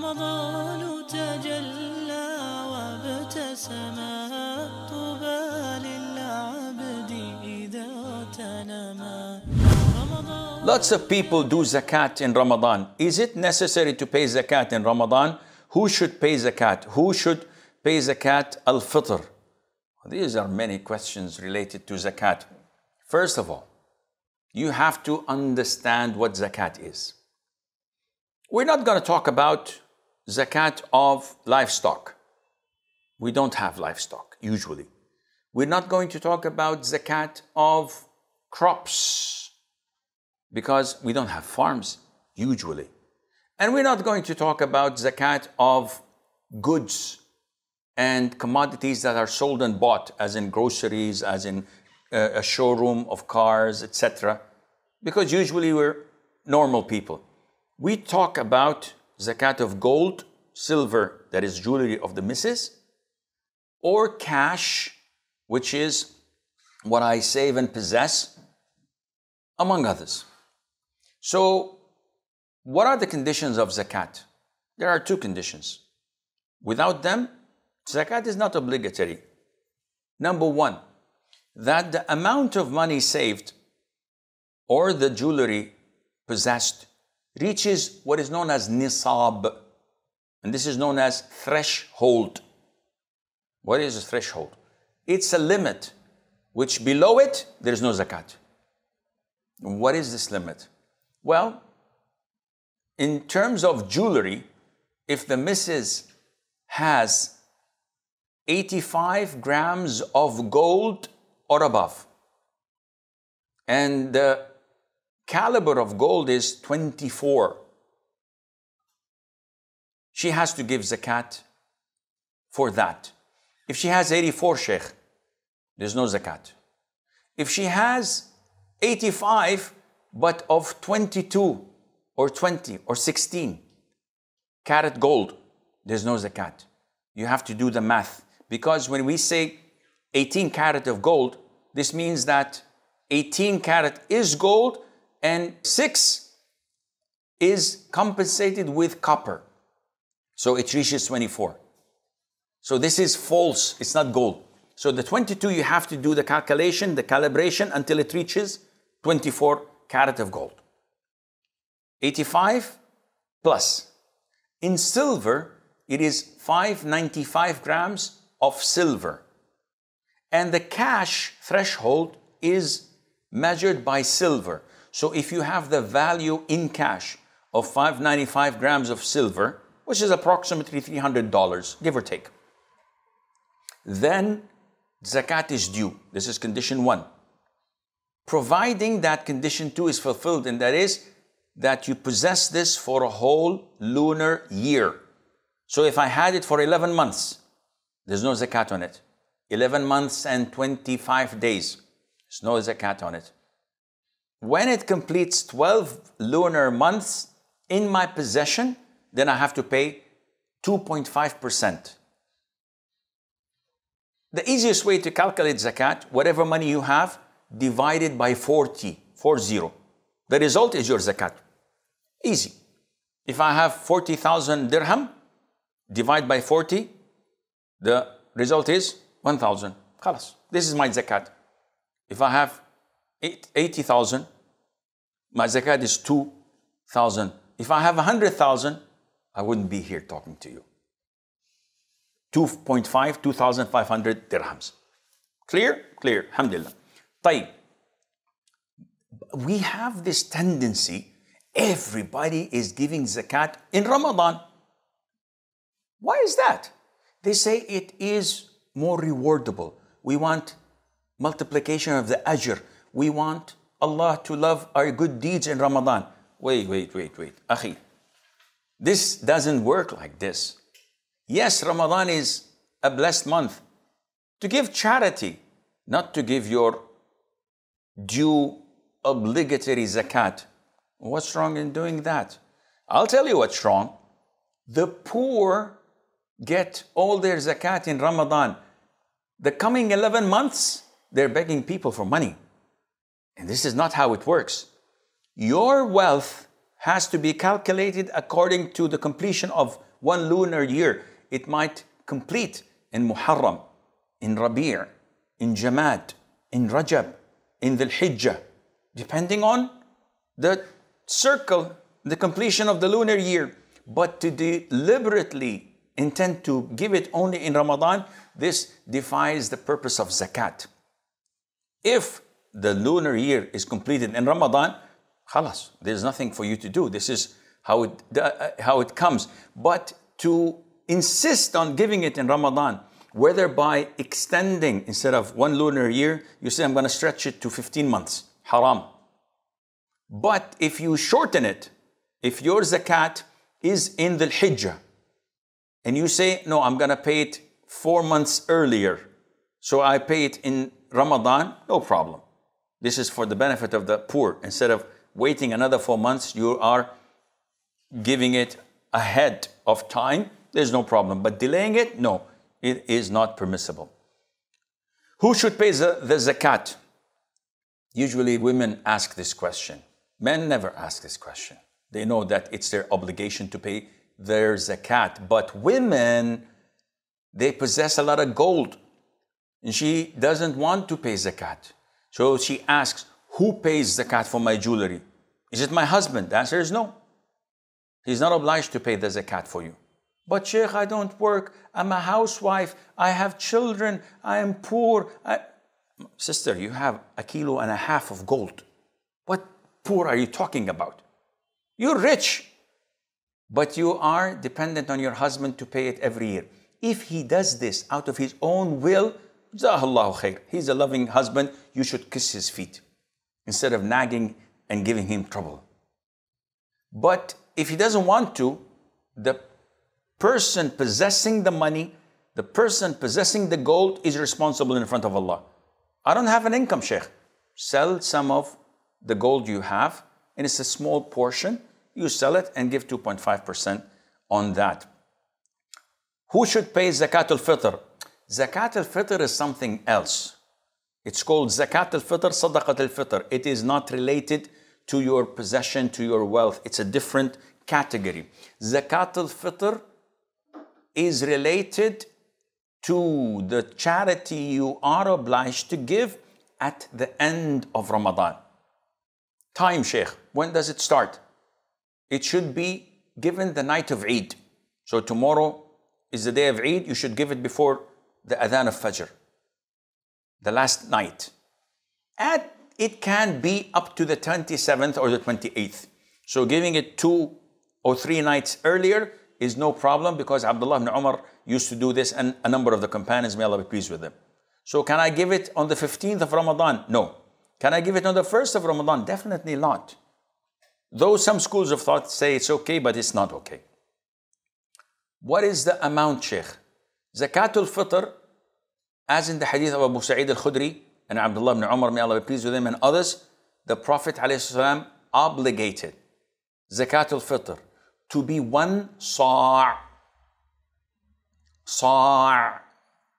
رمضان تجلى وابتسم طوبى للعبد إذا تنما رمضان Lots of people do zakat in Ramadan. Is it necessary to pay zakat in Ramadan? Who should pay zakat? Who should pay zakat al-fitr? These are many questions related to zakat. First of all, you have to understand what zakat is. We're not going to talk about zakat of livestock. We don't have livestock usually. We're not going to talk about zakat of crops because we don't have farms usually. And we're not going to talk about zakat of goods and commodities that are sold and bought, as in groceries, as in uh, a showroom of cars, etc. Because usually we're normal people. We talk about zakat of gold, silver, that is jewelry of the missus, or cash, which is what I save and possess, among others. So, what are the conditions of zakat? There are two conditions. Without them, zakat is not obligatory. Number one, that the amount of money saved or the jewelry possessed reaches what is known as nisab, and this is known as threshold. What is a threshold? It's a limit which below it there is no zakat. What is this limit? Well, in terms of jewelry, if the missus has 85 grams of gold or above, and the caliber of gold is 24, she has to give zakat for that. If she has 84 sheikh, there's no zakat. If she has 85 but of 22 or 20 or 16 carat gold, there's no zakat. You have to do the math because when we say 18 carat of gold, this means that 18 carat is gold and 6 is compensated with copper. So it reaches 24. So this is false, it's not gold. So the 22, you have to do the calculation, the calibration until it reaches 24 carat of gold. 85 plus. In silver, it is 595 grams of silver. And the cash threshold is measured by silver. So if you have the value in cash of 595 grams of silver, which is approximately $300, give or take, then zakat is due. This is condition one. Providing that condition two is fulfilled, and that is that you possess this for a whole lunar year. So if I had it for 11 months, there's no zakat on it. 11 months and 25 days, there's no zakat on it. When it completes 12 lunar months in my possession, then I have to pay 2.5%. The easiest way to calculate zakat, whatever money you have, divided by 40, 40. The result is your zakat. Easy. If I have 40,000 dirham, divide by 40, the result is 1,000. Khalas. This is my zakat. If I have 80,000, my zakat is 2,000. If I have 100,000, I wouldn't be here talking to you. 2.5, 2,500 dirhams. Clear? Clear. Alhamdulillah. طيب. We have this tendency, everybody is giving zakat in Ramadan. Why is that? They say it is more rewardable. We want multiplication of the ajr. We want Allah to love our good deeds in Ramadan. Wait, wait, wait, wait. Akhi, this doesn't work like this. Yes, Ramadan is a blessed month to give charity, not to give your due obligatory zakat. What's wrong in doing that? I'll tell you what's wrong. The poor get all their zakat in Ramadan. The coming 11 months, they're begging people for money. And this is not how it works. Your wealth has to be calculated according to the completion of one lunar year. It might complete in Muharram, in Rabi', in Jamad, in Rajab, in the Hijjah, depending on the circle, the completion of the lunar year. But to deliberately intend to give it only in Ramadan, this defies the purpose of zakat. If the lunar year is completed in Ramadan, khalas, there's nothing for you to do. This is how it, uh, how it comes. But to insist on giving it in Ramadan, whether by extending instead of one lunar year, you say, I'm going to stretch it to 15 months, haram. But if you shorten it, if your zakat is in the Hijjah, and you say, no, I'm going to pay it four months earlier, so I pay it in Ramadan, no problem. This is for the benefit of the poor. Instead of waiting another four months, you are giving it ahead of time. There's no problem. But delaying it, no, it is not permissible. Who should pay the, the zakat? Usually women ask this question. Men never ask this question. They know that it's their obligation to pay their zakat. But women, they possess a lot of gold. And she doesn't want to pay zakat. So she asks, Who pays the zakat for my jewelry? Is it my husband? The answer is no. He's not obliged to pay the zakat for you. But Sheikh, I don't work. I'm a housewife. I have children. I am poor. I... Sister, you have a kilo and a half of gold. What poor are you talking about? You're rich, but you are dependent on your husband to pay it every year. If he does this out of his own will, Jazakallahu khair. He's a loving husband. You should kiss his feet instead of nagging and giving him trouble. But if he doesn't want to, the person possessing the money, the person possessing the gold is responsible in front of Allah. I don't have an income, Sheikh. Sell some of the gold you have, and it's a small portion. You sell it and give 2.5% on that. Who should pay zakat al-fitr? Zakat al-fitr is something else. It's called zakat al-fitr, sadaqat al-fitr. It is not related to your possession, to your wealth. It's a different category. Zakat al-fitr is related to the charity you are obliged to give at the end of Ramadan. Time, Sheikh. When does it start? It should be given the night of Eid. So tomorrow is the day of Eid. You should give it before the Adhan of Fajr, the last night. And it can be up to the 27th or the 28th. So giving it two or three nights earlier is no problem because Abdullah ibn Umar used to do this and a number of the companions, may Allah be pleased with them. So can I give it on the 15th of Ramadan? No. Can I give it on the 1st of Ramadan? Definitely not. Though some schools of thought say it's okay, but it's not okay. What is the amount, Sheikh? Zakatul Fitr, as in the hadith of Abu Sa'id al-Khudri and Abdullah ibn Umar, may Allah be pleased with him, and others, the Prophet ﷺ obligated Zakatul Fitr to be one sa' sa'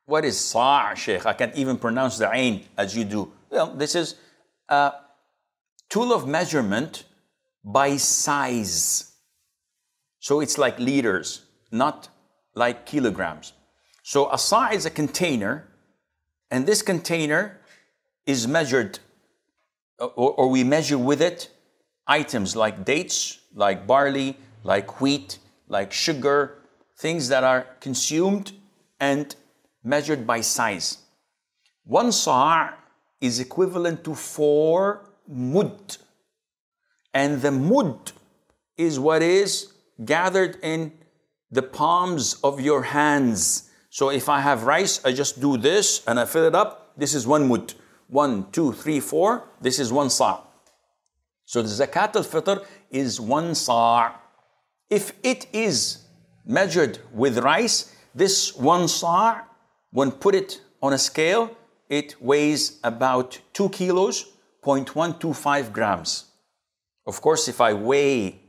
What is sa', Sheikh? I can't even pronounce the ain as you do. Well, this is a tool of measurement by size. So it's like liters, not like kilograms. So a sa' is a container, and this container is measured, or, or, we measure with it items like dates, like barley, like wheat, like sugar, things that are consumed and measured by size. One sa' is equivalent to four mud. And the mud is what is gathered in the palms of your hands so if I have rice, I just do this and I fill it up. This is one mud. One, two, three, four. This is one sa'. So the zakat al-fitr is one sa'. If it is measured with rice, this one sa', when put it on a scale, it weighs about 2 kilos, 0.125 grams. Of course, if I weigh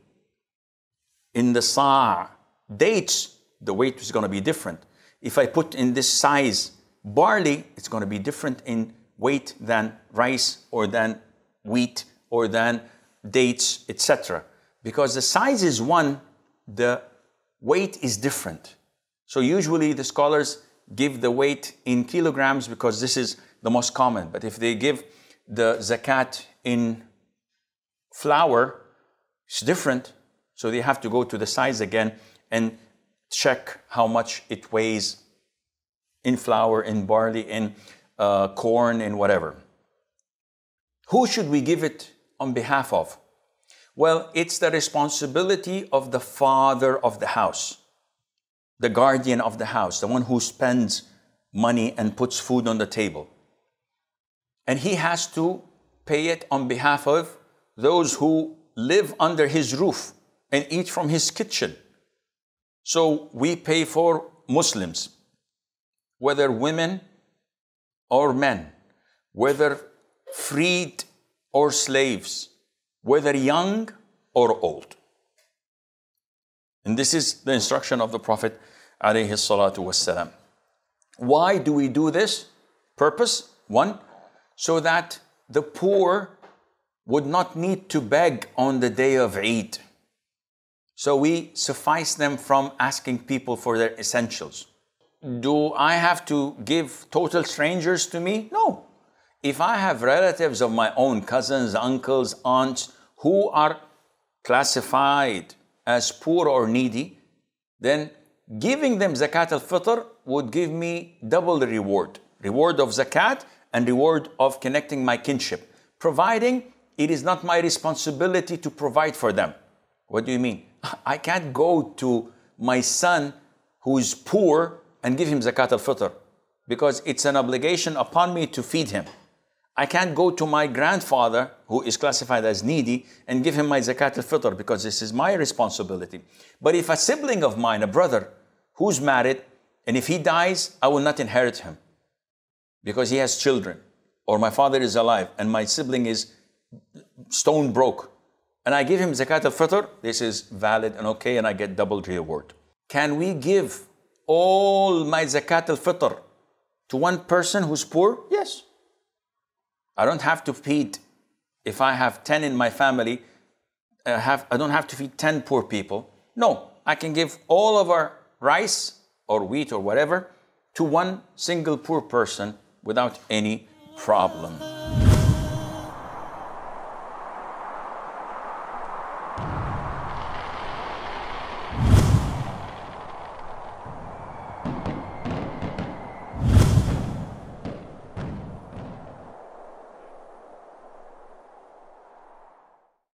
in the sa' dates, the weight is going to be different. If I put in this size barley, it's going to be different in weight than rice or than wheat or than dates, etc. because the size is one, the weight is different. So usually the scholars give the weight in kilograms because this is the most common. But if they give the zakat in flour, it's different. So they have to go to the size again and check how much it weighs in flour, in barley, in uh, corn, in whatever. Who should we give it on behalf of? Well, it's the responsibility of the father of the house, the guardian of the house, the one who spends money and puts food on the table. And he has to pay it on behalf of those who live under his roof and eat from his kitchen. So we pay for Muslims, whether women or men, whether freed or slaves, whether young or old. And this is the instruction of the Prophet. Why do we do this? Purpose? One, so that the poor would not need to beg on the day of Eid. So we suffice them from asking people for their essentials. Do I have to give total strangers to me? No. If I have relatives of my own, cousins, uncles, aunts, who are classified as poor or needy, then giving them zakat al-fitr would give me double the reward. Reward of zakat and reward of connecting my kinship, providing it is not my responsibility to provide for them. What do you mean? I can't go to my son who is poor and give him zakat al-fitr because it's an obligation upon me to feed him. I can't go to my grandfather who is classified as needy and give him my zakat al-fitr because this is my responsibility. But if a sibling of mine, a brother who's married, and if he dies, I will not inherit him because he has children, or my father is alive and my sibling is stone broke, and I give him zakat al-fitr, this is valid and okay, and I get double reward. Can we give all my zakat al-fitr to one person who's poor? Yes. I don't have to feed, if I have 10 in my family, I, have, I don't have to feed 10 poor people. No, I can give all of our rice or wheat or whatever to one single poor person without any problem.